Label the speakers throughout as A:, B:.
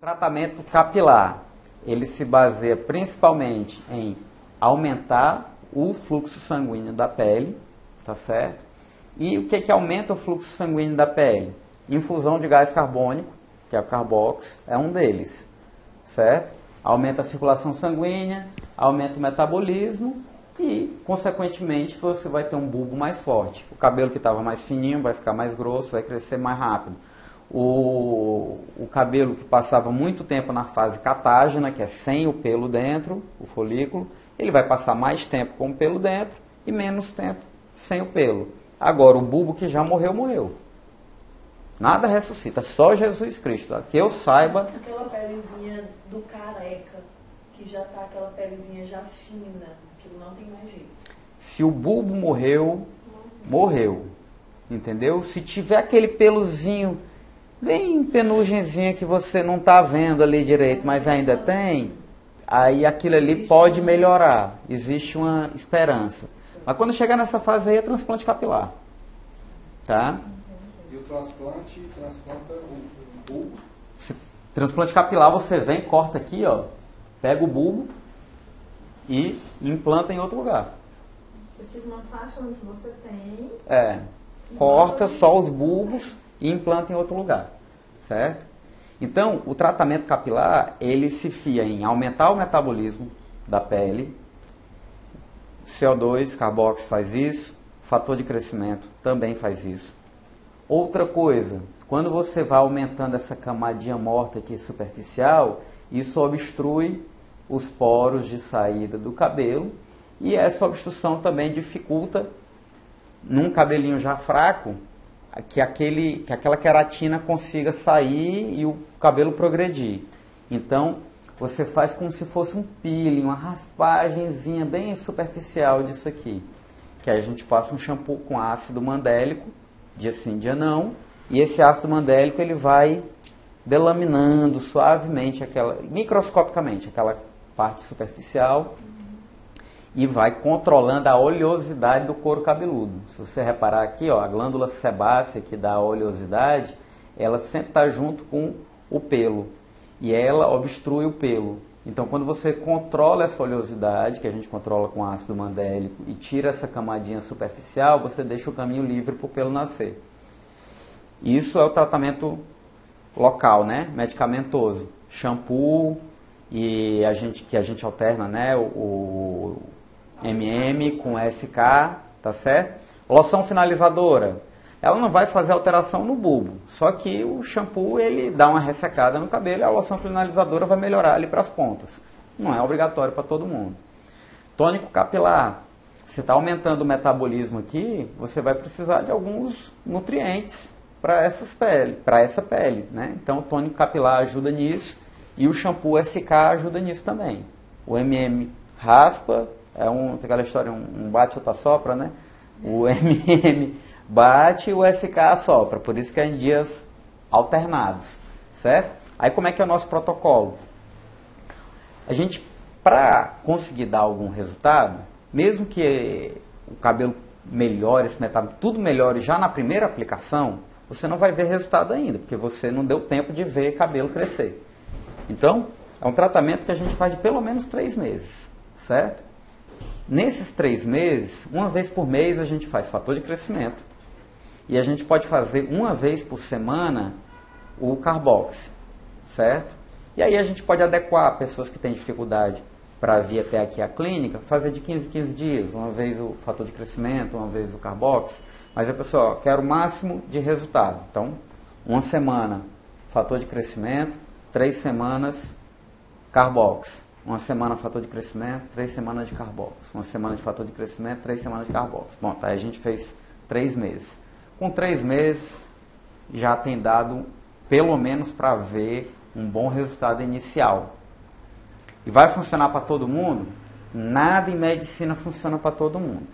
A: tratamento capilar, ele se baseia principalmente em aumentar o fluxo sanguíneo da pele, tá certo? E o que, que aumenta o fluxo sanguíneo da pele? Infusão de gás carbônico, que é o carbox, é um deles, certo? Aumenta a circulação sanguínea, aumenta o metabolismo e, consequentemente, você vai ter um bulbo mais forte. O cabelo que estava mais fininho vai ficar mais grosso, vai crescer mais rápido o, o cabelo que passava muito tempo na fase catágena, que é sem o pelo dentro, o folículo, ele vai passar mais tempo com o pelo dentro e menos tempo sem o pelo. Agora, o bulbo que já morreu, morreu. Nada ressuscita, só Jesus Cristo. Que eu saiba.
B: Aquela pelezinha do careca, que já tá aquela pelezinha já fina, aquilo não tem mais jeito.
A: Se o bulbo morreu, morreu. Entendeu? Se tiver aquele pelozinho bem penugenzinha que você não está vendo ali direito, mas ainda tem, aí aquilo ali pode melhorar. Existe uma esperança. Mas quando chegar nessa fase aí é transplante capilar. Tá?
C: E o transplante transplanta o bulbo?
A: Transplante capilar você vem, corta aqui, ó, pega o bulbo e implanta em outro lugar.
D: Eu tive uma faixa onde você tem.
A: É. Corta só os bulbos e implanta em outro lugar, certo? Então, o tratamento capilar, ele se fia em aumentar o metabolismo da pele, CO2, carbox faz isso, fator de crescimento também faz isso. Outra coisa, quando você vai aumentando essa camadinha morta aqui superficial, isso obstrui os poros de saída do cabelo e essa obstrução também dificulta num cabelinho já fraco que, aquele, que aquela queratina consiga sair e o cabelo progredir. Então, você faz como se fosse um peeling, uma raspagemzinha bem superficial disso aqui. Que aí a gente passa um shampoo com ácido mandélico, dia sim, dia não, e esse ácido mandélico ele vai delaminando suavemente aquela, microscopicamente, aquela parte superficial e vai controlando a oleosidade do couro cabeludo. Se você reparar aqui, ó, a glândula sebácea que dá a oleosidade, ela sempre está junto com o pelo e ela obstrui o pelo. Então, quando você controla essa oleosidade, que a gente controla com ácido mandélico, e tira essa camadinha superficial, você deixa o caminho livre para o pelo nascer. Isso é o tratamento local, né? Medicamentoso. Shampoo e a gente que a gente alterna, né? O, MM com SK, tá certo? Loção finalizadora. Ela não vai fazer alteração no bulbo, só que o shampoo ele dá uma ressecada no cabelo e a loção finalizadora vai melhorar ali para as pontas. Não é obrigatório para todo mundo. Tônico capilar. Você está aumentando o metabolismo aqui, você vai precisar de alguns nutrientes para essas pele, para essa pele, né? Então o tônico capilar ajuda nisso e o shampoo SK ajuda nisso também. O MM raspa, é um, aquela história, um, um bate outra sopra, né? O MM bate e o SK sopra, por isso que é em dias alternados, certo? Aí como é que é o nosso protocolo? A gente, para conseguir dar algum resultado, mesmo que o cabelo melhore, esse metábolismo, tudo melhore já na primeira aplicação, você não vai ver resultado ainda, porque você não deu tempo de ver cabelo crescer. Então, é um tratamento que a gente faz de pelo menos três meses, certo? Nesses três meses, uma vez por mês a gente faz fator de crescimento. E a gente pode fazer uma vez por semana o carbox, certo? E aí a gente pode adequar pessoas que têm dificuldade para vir até aqui a clínica, fazer de 15 em 15 dias, uma vez o fator de crescimento, uma vez o carbox. Mas a pessoa, quer o máximo de resultado. Então, uma semana fator de crescimento, três semanas carbox. Uma semana fator de crescimento, três semanas de carbox. Uma semana de fator de crescimento, três semanas de carbox. Bom, tá, aí a gente fez três meses. Com três meses já tem dado pelo menos para ver um bom resultado inicial. E vai funcionar para todo mundo? Nada em medicina funciona para todo mundo.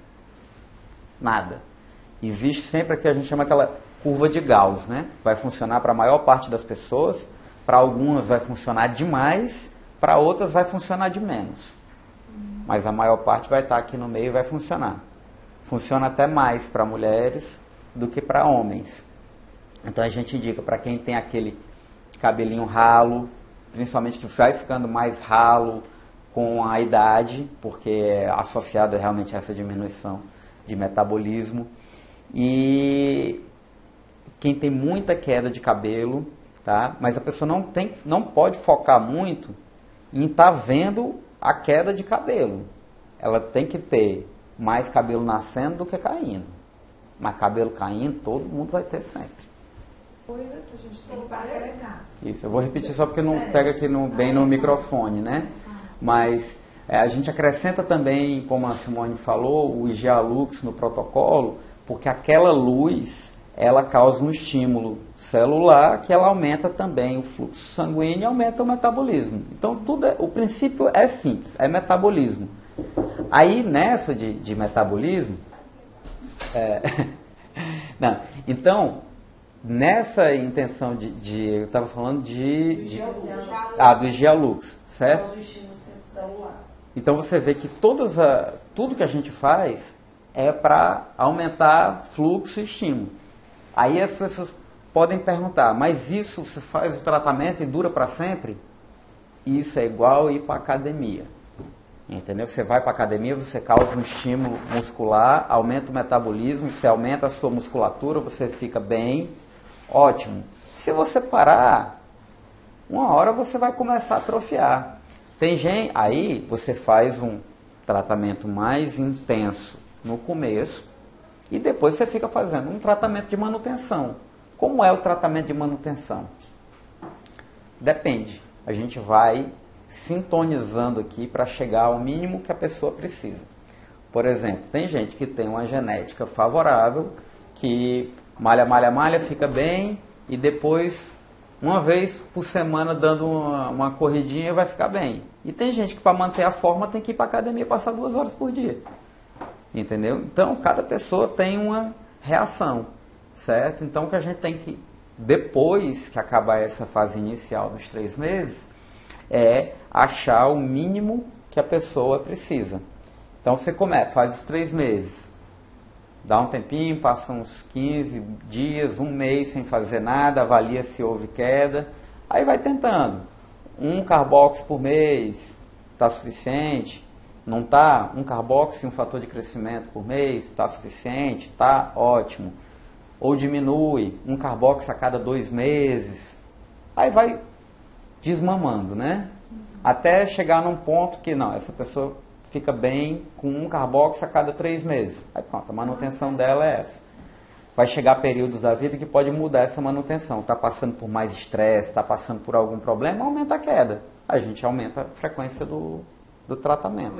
A: Nada. Existe sempre o que a gente chama aquela curva de Gauss, né? Vai funcionar para a maior parte das pessoas, para algumas vai funcionar demais para outras vai funcionar de menos. Mas a maior parte vai estar aqui no meio e vai funcionar. Funciona até mais para mulheres do que para homens. Então a gente indica para quem tem aquele cabelinho ralo, principalmente que vai ficando mais ralo com a idade, porque é associada realmente a essa diminuição de metabolismo. E quem tem muita queda de cabelo, tá? Mas a pessoa não tem, não pode focar muito em estar tá vendo a queda de cabelo. Ela tem que ter mais cabelo nascendo do que caindo. Mas cabelo caindo, todo mundo vai ter sempre.
D: Coisa que a gente tem que agregar.
A: Isso, eu vou repetir só porque não pega aqui no, bem no microfone, né? Mas é, a gente acrescenta também, como a Simone falou, o IGA-Lux no protocolo, porque aquela luz ela causa um estímulo celular que ela aumenta também o fluxo sanguíneo e aumenta o metabolismo. Então tudo é, o princípio é simples, é metabolismo. Aí nessa de, de metabolismo, é, não, então nessa intenção de, de eu estava falando de, de ah do Gialux, certo? Então você vê que todas a, tudo que a gente faz é para aumentar fluxo e estímulo. Aí as pessoas podem perguntar, mas isso você faz o tratamento e dura para sempre? Isso é igual ir para academia. Entendeu? Você vai para academia, você causa um estímulo muscular, aumenta o metabolismo, você aumenta a sua musculatura, você fica bem, ótimo. Se você parar, uma hora você vai começar a atrofiar. Tem gente, aí você faz um tratamento mais intenso no começo, e depois você fica fazendo um tratamento de manutenção. Como é o tratamento de manutenção? Depende. A gente vai sintonizando aqui para chegar ao mínimo que a pessoa precisa. Por exemplo, tem gente que tem uma genética favorável, que malha, malha, malha, fica bem e depois, uma vez por semana, dando uma, uma corridinha, vai ficar bem. E tem gente que, para manter a forma, tem que ir para academia passar duas horas por dia. Entendeu? Então, cada pessoa tem uma reação, certo? Então, o que a gente tem que, depois que acabar essa fase inicial dos três meses, é achar o mínimo que a pessoa precisa. Então, você começa, faz os três meses, dá um tempinho, passa uns 15 dias, um mês sem fazer nada, avalia se houve queda, aí vai tentando. Um carbox por mês está suficiente, não está? Um carboxy, um fator de crescimento por mês, está suficiente? Está ótimo. Ou diminui, um carboxy a cada dois meses. Aí vai desmamando, né? Até chegar num ponto que não, essa pessoa fica bem com um carboxy a cada três meses. Aí pronto, a manutenção dela é essa. Vai chegar períodos da vida que pode mudar essa manutenção. Está passando por mais estresse, está passando por algum problema, aumenta a queda. A gente aumenta a frequência do, do tratamento.